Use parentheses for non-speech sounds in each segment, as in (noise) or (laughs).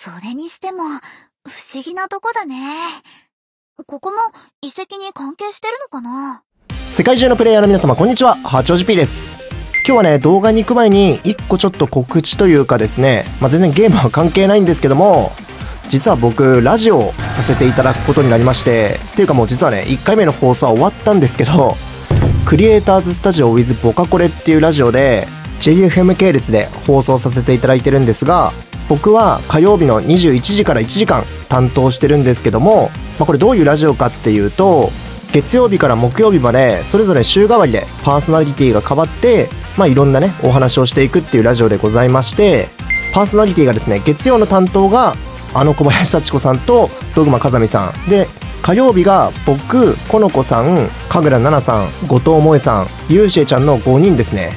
それにしても、不思議なとこだね。ここも遺跡に関係してるのかな？世界中のプレイヤーの皆様こんにちは。八王子 P です。今日はね動画に行く前に一個ちょっと告知というかですね、まあ、全然ゲームは関係ないんですけども実は僕ラジオをさせていただくことになりましてっていうかもう実はね1回目の放送は終わったんですけどクリエイターズスタジオ with ボカコレっていうラジオで JFM 系列で放送させていただいてるんですが僕は火曜日の21時から1時間担当してるんですけども、まあ、これどういうラジオかっていうと月曜日から木曜日までそれぞれ週替わりでパーソナリティが変わって、まあ、いろんなねお話をしていくっていうラジオでございましてパーソナリティがですね月曜の担当があの小林幸子さんとドグマ風見さん。で火曜日が僕この子さん神楽奈々さん後藤萌さんゆうしえちゃんの5人ですね。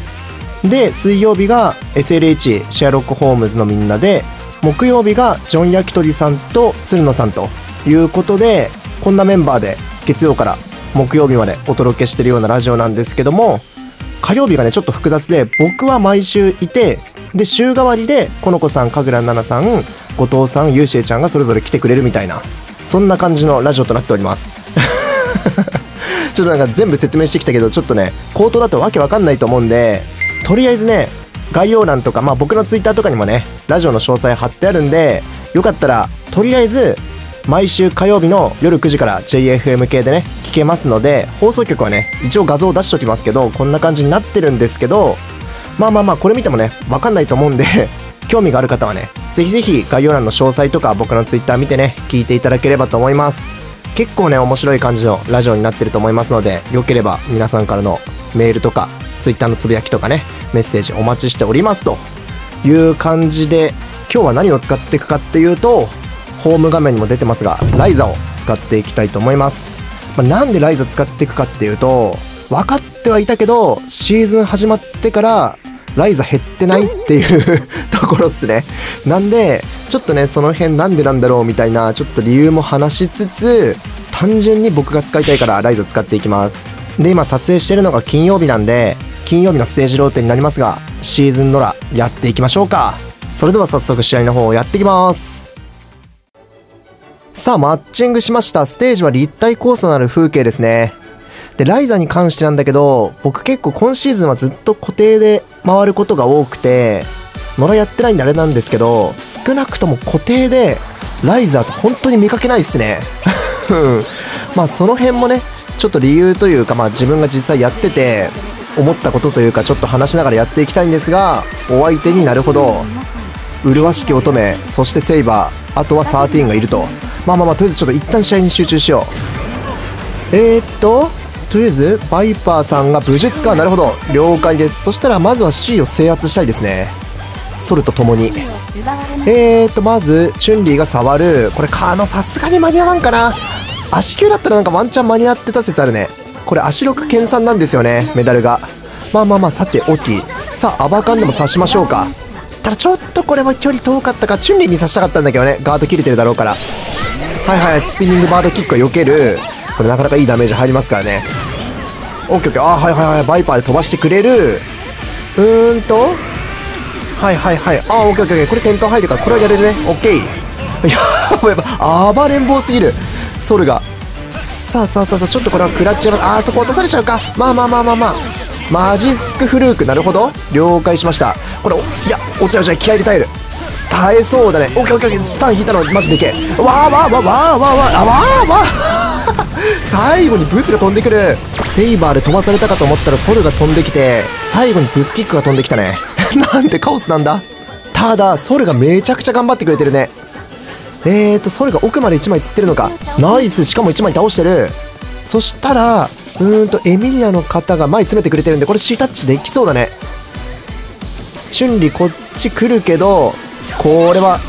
で水曜日が SLH シェアロック・ホームズのみんなで木曜日がジョン・ヤキトリさんと鶴野さんということでこんなメンバーで月曜から木曜日までお届けしてるようなラジオなんですけども火曜日がねちょっと複雑で僕は毎週いてで週替わりでこの子さん神楽奈々さん後藤さんゆうしえちゃんがそれぞれ来てくれるみたいなそんな感じのラジオとなっております。(laughs) ちょっとなんか全部説明してきたけどちょっとね口頭だとわけわかんないと思うんでとりあえずね概要欄とか、まあ、僕のツイッターとかにもねラジオの詳細貼ってあるんでよかったらとりあえず毎週火曜日の夜9時から JFM 系でね聞けますので放送局はね一応画像を出しておきますけどこんな感じになってるんですけどまあまあまあこれ見てもねわかんないと思うんで (laughs) 興味がある方はねぜひぜひ概要欄の詳細とか僕のツイッター見てね聞いていただければと思います。結構ね面白い感じのラジオになってると思いますのでよければ皆さんからのメールとかツイッターのつぶやきとかねメッセージお待ちしておりますという感じで今日は何を使っていくかっていうとホーム画面にも出てますがライザを使っていきたいと思います、まあなんでライザ使っていくかっていうと分かってはいたけどシーズン始まってからライザ減ってないっていう (laughs) ところっすね。なんでちょっとねその辺なんでなんだろうみたいなちょっと理由も話しつつ単純に僕が使いたいからライザ使っていきます。で今撮影してるのが金曜日なんで金曜日のステージローテになりますがシーズンノラやっていきましょうか。それでは早速試合の方をやっていきます。さあマッチングしました。ステージは立体交差のある風景ですね。でライザに関してなんだけど僕結構今シーズンはずっと固定で回ることが多くて野良やってないんであれなんですけど少なくとも固定でライザーと本当に見かけないっすね。う (laughs) んまあその辺もねちょっと理由というかまあ自分が実際やってて思ったことというかちょっと話しながらやっていきたいんですがお相手になるほど麗しき乙女そしてセイバーあとは13がいると。まあまあまあとりあえずちょっと一旦試合に集中しよう。えー、っととりあえずバイパーさんが武術か。なるほど。了解です。そしたらまずは C を制圧したいですね。ソルとともに。えーとまずチュンリーが触る。これカーノさすがに間に合わんかな。足球だったらなんかワンチャン間に合ってた説あるね。これ足6研鑽なんですよねメダルが。まあまあまあさてオティさあアバカンでも刺しましょうか。ただちょっとこれは距離遠かったかチュンリーに刺したかったんだけどねガード切れてるだろうから。はいはいスピニングバードキックを避ける。これなかなかいいダメージ入りますからね。オッケーオッケーあはいはいはいバイパーで飛ばしてくれる。うーんと。はいはいはい。あーオッケーオッケーこれ転倒入るからこれはやれるね。オッケー。(laughs) やばいやばい。暴れん坊すぎる。ソルが。さあさあさあさあちょっとこれはクラッチやあーそこ落とされちゃうか。まあまあまあまあまあ。マジスクフルークなるほど。了解しました。これいや落ちない落ちない気合で耐える。耐えそうだね。オッケーオッケーオッケー。スタン引いたのマジでけ。わーわーわーわーわーわー。あわーわー。(laughs) 最後にブスが飛んでくる。セイバーで飛ばされたかと思ったらソルが飛んできて最後にブスキックが飛んできたね。(laughs) なんてカオスなんだ。ただソルがめちゃくちゃ頑張ってくれてるね。えーとソルが奥まで1枚釣ってるのか。ナイス。しかも1枚倒してる。そしたらうーんとエミリアの方が前詰めてくれてるんでこれ C タッチできそうだね。チュンリこっち来るけどこれは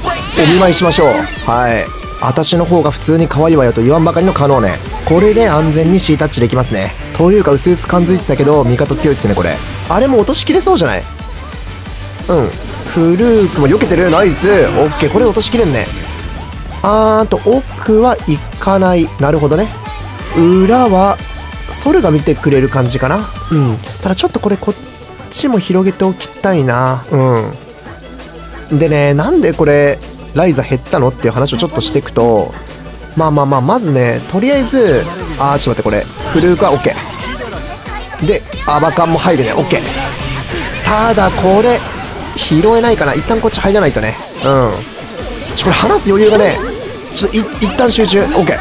お見舞いしましょう。はい。私の方が普通に可愛いわよと言わんばかりの可能ね。これで安全に C タッチできますね。というか薄々感づいてたけど味方強いですねこれ。あれも落としきれそうじゃない？うん。フルークも避けてる。ナイス。オッケー。これで落としきれんね。あーと奥は行かない。なるほどね。裏はソルが見てくれる感じかな。うん。ただちょっとこれこっちも広げておきたいな。うん。でねなんでこれライザ減ったのっていう話をちょっとしていくとまあまあまあまずねとりあえずあーちょっと待ってこれ。フルークは OK でアバカンも入るね。OK ただこれ拾えないかな。一旦こっち入らないとね。うん。ちょこれ話す余裕がねちょっとい一旦集中。OK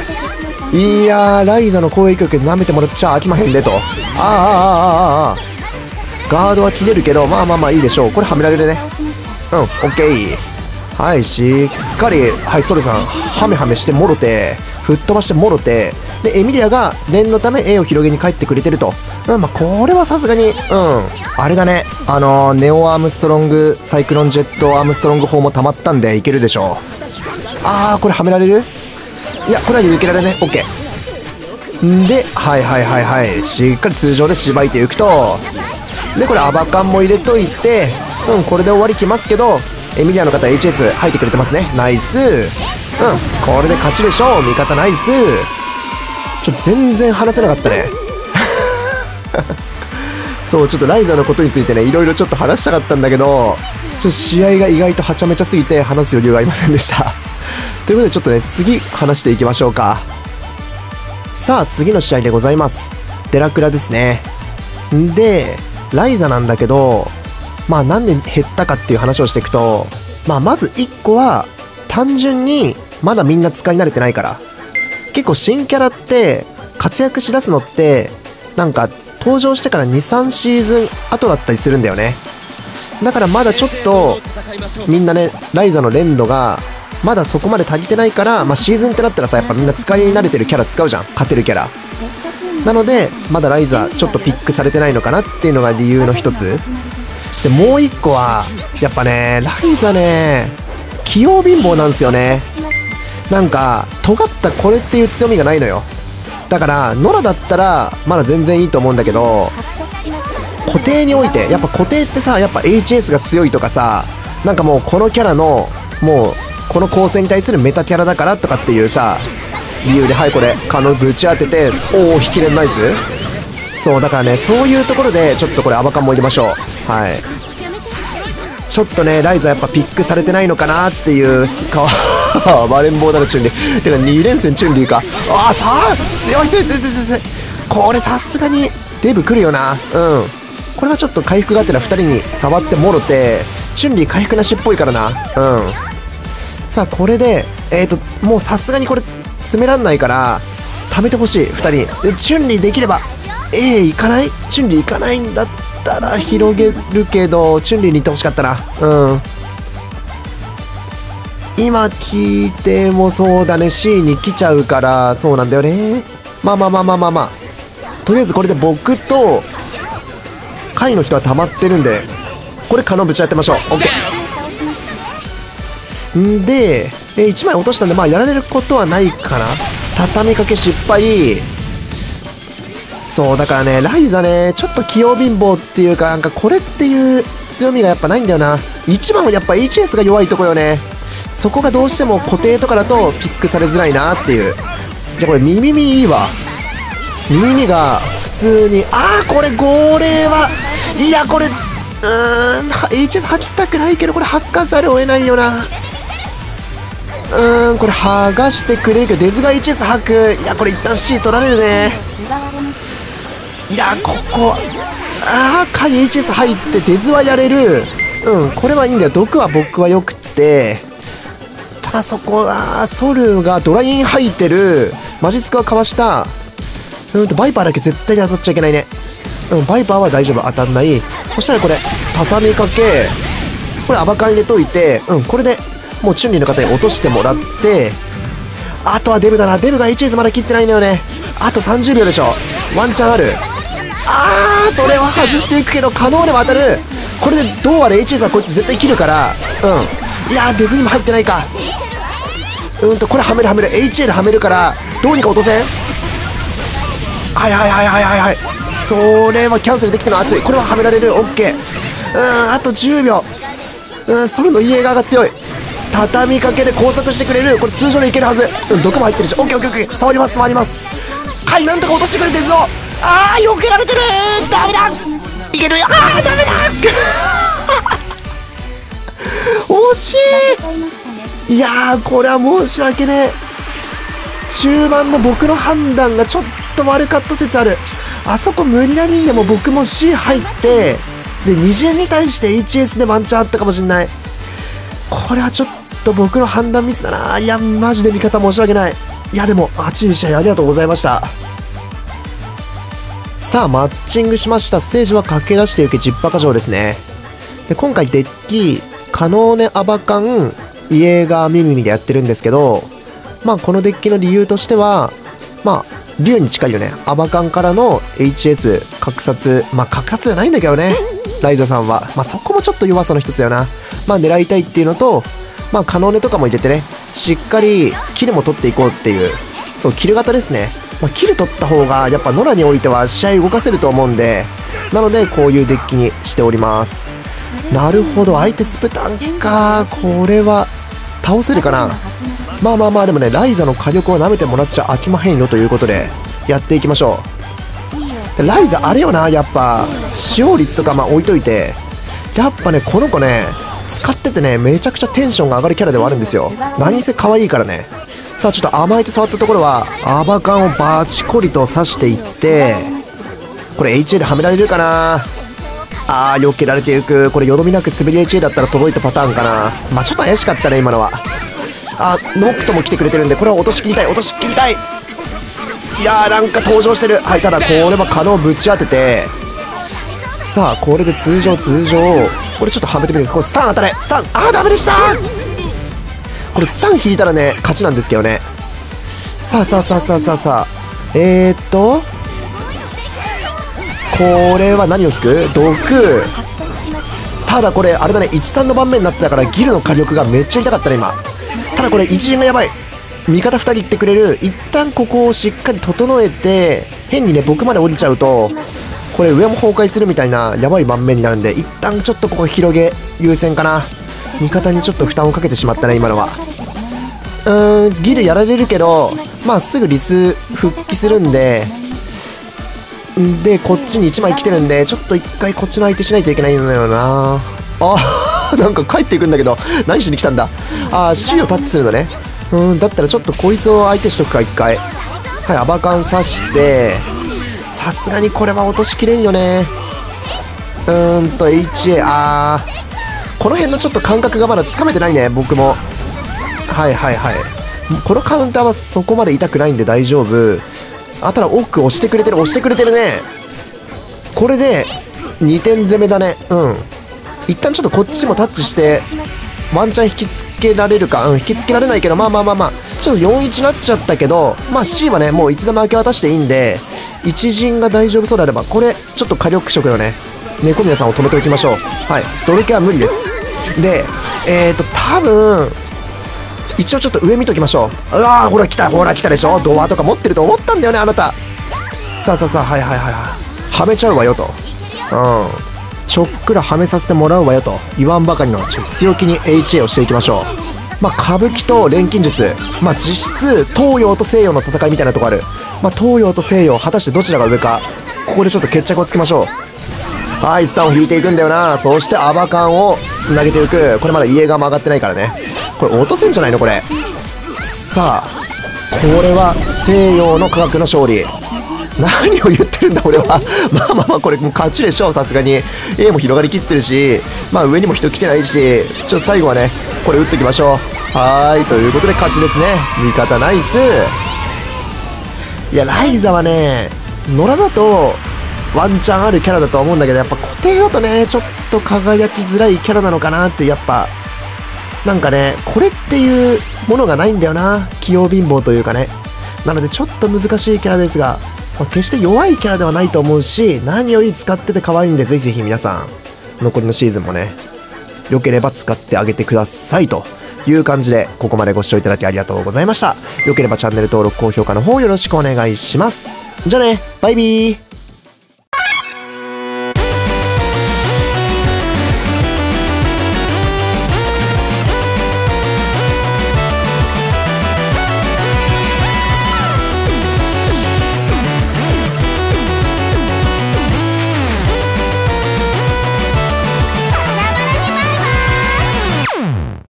いやーライザの攻撃力舐めてもらっちゃ飽きまへんでと。あーあーあーあーあーガードは切れるけどまあまあまあいいでしょう。これはめられるね。うん OK はいしっかりはいソルさんハメハメしてもろて吹っ飛ばしてもろて。でエミリアが念のため絵を広げに帰ってくれてると。うんまあこれはさすがにうん。あれだね。あのーネオアームストロングサイクロンジェットアームストロング砲も溜まったんでいけるでしょう。あーこれはめられる？いやこれは抜けられね OK んではいはいはいはい。しっかり通常でしばいていくと。でこれアバカンも入れといて。うんこれで終わりきますけどエミリアの方 HS 入ってくれてますね。ナイス。うんこれで勝ちでしょう。味方ナイス。ちょ全然話せなかったね。(laughs) そうちょっとライザーのことについてねいろいろちょっと話したかったんだけどちょっと試合が意外とはちゃめちゃすぎて話す余裕がありませんでした。ということでちょっとね次話していきましょうか。さあ次の試合でございます。デラクラですね。んでライザなんだけどまあなんで減ったかっていう話をしていくとまあまず1個は単純にまだみんな使い慣れてないから。結構新キャラって活躍しだすのってなんか登場してから23シーズン後だったりするんだよね。だからまだちょっとみんなねライザの連度がまだそこまで足りてないから、まあ、シーズンってなったらさやっぱみんな使い慣れてるキャラ使うじゃん。勝てるキャラ。なのでまだライザちょっとピックされてないのかなっていうのが理由の一つ。でもう一個はやっぱねライザね器用貧乏なんですよね。なんか尖ったこれっていう強みがないのよ。だからノラだったらまだ全然いいと思うんだけど固定においてやっぱ固定ってさやっぱ HS が強いとかさなんかもうこのキャラのもうこの構成に対するメタキャラだからとかっていうさ理由ではいこれカノぶち当てておお引き連ナイスそうだからねそういうところでちょっとこれアバカンも入れましょう。はい。ちょっとねライザやっぱピックされてないのかなっていうかバレンボーダのチュンリーてか2連戦チュンリーか。ああさあ強い強い強い強い強い。これさすがにデブ来るよな。うん。これはちょっと回復がてら2人に触ってもろてチュンリー回復なしっぽいからな。うん。さあこれでえっ、ー、ともうさすがにこれ詰めらんないから貯めてほしい2人。でチュンリーできれば A 行かない？チュンリー行かないんだったら広げるけどチュンリーに行ってほしかったな。うん。今聞いてもそうだね。C に来ちゃうからそうなんだよね。まあまあまあまあまあまあ。とりあえずこれで僕と会の人は溜まってるんでこれカノンぶち当てましょう。OK んで、え1枚落としたんでまあやられることはないかな畳みかけ失敗。そうだからねライザねちょっと器用貧乏っていうかなんかこれっていう強みがやっぱないんだよな。一番はやっぱ HS が弱いとこよね。そこがどうしても固定とかだとピックされづらいなっていう。じゃこれ耳耳いいわ。耳が普通にああこれ号令はいやこれうーん HS 吐きたくないけどこれ発火ざるを得ないよな。うーんこれ剥がしてくれるけどデズが HS 吐く。いやこれ一旦 C 取られるね。いやここああカイ HS 入ってデズはやれる。うんこれはいいんだよ。毒は僕はよくって。ただそこあソルがドライン入ってる。マジスクはかわした。うんとバイパーだけ絶対に当たっちゃいけないね。うんバイパーは大丈夫。当たんない。そしたらこれ畳みかけ。これアバカン入れといて。うんこれでもうチュンリーの方に落としてもらってあとはデブだな。デブが HS まだ切ってないのよね。あと30秒でしょ。ワンチャンある。あーそれは外していくけど可能では当たる。これでどうあれ HS はこいつ絶対切るから。うん。いやーデズにも入ってないか。うんとこれはめるはめる。HA ではめるからどうにか落とせん。はいはいはいはいはいはい。それはキャンセルできてるの熱い。これははめられる。OK うんあと10秒。うんソルのイエーガーが強い。畳みかけで工作してくれるこれ通常でいけるはず。うん毒も入ってるし。OKOKOK 触ります触ります。はいなんとか落としてくれてるぞ。あー避けられてる。ダメだ。いけるよ。あーダメだ。(laughs) 惜しい。いやー、これは申し訳ねえ。中盤の僕の判断がちょっと悪かった説ある。あそこ無理やりにでも僕も C 入って、で、二次元に対して HS でワンチャンあったかもしんない。これはちょっと僕の判断ミスだな。いや、マジで味方申し訳ない。いや、でも、8位試合ありがとうございました。さあ、マッチングしました。ステージは駆け出していけ10パカ城ですね。で、今回デッキ、カノーネアバカン、イエーガーミミミでやってるんですけど、まあこのデッキの理由としては、まあ、竜に近いよね。アバカンからの HS、格殺、まあ格殺じゃないんだけどね。ライザさんは。まあそこもちょっと弱さの一つだよな。まあ狙いたいっていうのと、まあカノーネとかも入れてね、しっかりキルも取っていこうっていう、そう、キル型ですね。まあ、キル取った方が、やっぱノラにおいては試合動かせると思うんで、なのでこういうデッキにしております。なるほど、相手スプタンか。これは、倒せるかな。まあまあまあでもねライザの火力を舐めてもらっちゃ飽きまへんよということでやっていきましょう。ライザあれよなやっぱ使用率とかまあ置いといて。やっぱねこの子ね使っててねめちゃくちゃテンションが上がるキャラではあるんですよ。何せ可愛いからね。さあちょっと甘えて触ったところはアバカンをバチコリと刺していってこれ HA ではめられるかな？あー避けられていく。これよどみなく滑り HA だったら届いたパターンかな？まあちょっと怪しかったね今のは。あノックトも来てくれてるんでこれは落としきりたい。落としきりたい。いやーなんか登場してる。はいただこれは可能ぶち当てて。さあこれで通常通常。これちょっとはめてみる。これスタン当たれ。スタン。あーダメでした。これスタン引いたらね勝ちなんですけどね。さあさあさあさあさあさあ。えー、っとこれは何を引く？毒。ただこれあれだね13の盤面になってたからギルの火力がめっちゃ痛かったね今。ただこれ一陣がやばい。味方2人いってくれる。一旦ここをしっかり整えて変にね僕まで降りちゃうとこれ上も崩壊するみたいなやばい盤面になるんで一旦ちょっとここ広げ優先かな味方にちょっと負担をかけてしまったね今のはうーんギルやられるけどまあすぐリス復帰するんででこっちに1枚来てるんでちょっと1回こっちの相手しないといけないのよなあ (laughs) なんか帰っていくんだけど、何しに来たんだ？あー、C をタッチするのね。うん、だったらちょっとこいつを相手しとくか、一回。はい、アバカン刺して、さすがにこれは落としきれんよね。うーんと、HA、あー、この辺のちょっと感覚がまだつかめてないね、僕も。はいはいはい。このカウンターはそこまで痛くないんで大丈夫。あ、ただ奥押してくれてる、押してくれてるね。これで、2点攻めだね。うん。一旦ちょっとこっちもタッチしてワンチャン引きつけられるか、うん、引きつけられないけど、まあまあまあまあ、ちょっと4-1になっちゃったけど、まあ C はね、もういつでも明け渡していいんで、一陣が大丈夫そうであれば、これ、ちょっと火力色のね、猫宮さんを止めておきましょう。はい。ドルケは無理です。で、えーと、多分、一応ちょっと上見ときましょう。うわー、ほら来た、ほら来たでしょドアとか持ってると思ったんだよね、あなた。さあさあさあ、はいはいはいはい。はめちゃうわよと。うん。ちょっくらはめさせてもらうわよと言わんばかりの強気に HA をしていきましょうまあ、歌舞伎と錬金術、まあ、実質東洋と西洋の戦いみたいなとこある、まあ、東洋と西洋果たしてどちらが上かここでちょっと決着をつけましょう。はいスタンを引いていくんだよな。そしてアバカンをつなげていく。これまだ家側も上がってないからね。これ落とせんじゃないのこれ。さあこれは西洋の科学の勝利。何を言ってるんだ俺は。(laughs) まあまあまあこれもう勝ちでしょさすがに。A も広がりきってるしまあ上にも人来てないしちょっと最後はねこれ打っときましょう。はいということで勝ちですね。味方ナイス。いやライザはね野良だとワンチャンあるキャラだと思うんだけどやっぱ固定だとねちょっと輝きづらいキャラなのかなってやっぱなんかねこれっていうものがないんだよな。器用貧乏というかね。なのでちょっと難しいキャラですがまあ、決して弱いキャラではないと思うし、何より使ってて可愛いんで、ぜひぜひ皆さん、残りのシーズンもね、良ければ使ってあげてくださいと。いう感じで、ここまでご視聴いただきありがとうございました。良ければチャンネル登録、高評価の方よろしくお願いします。じゃあね、バイビー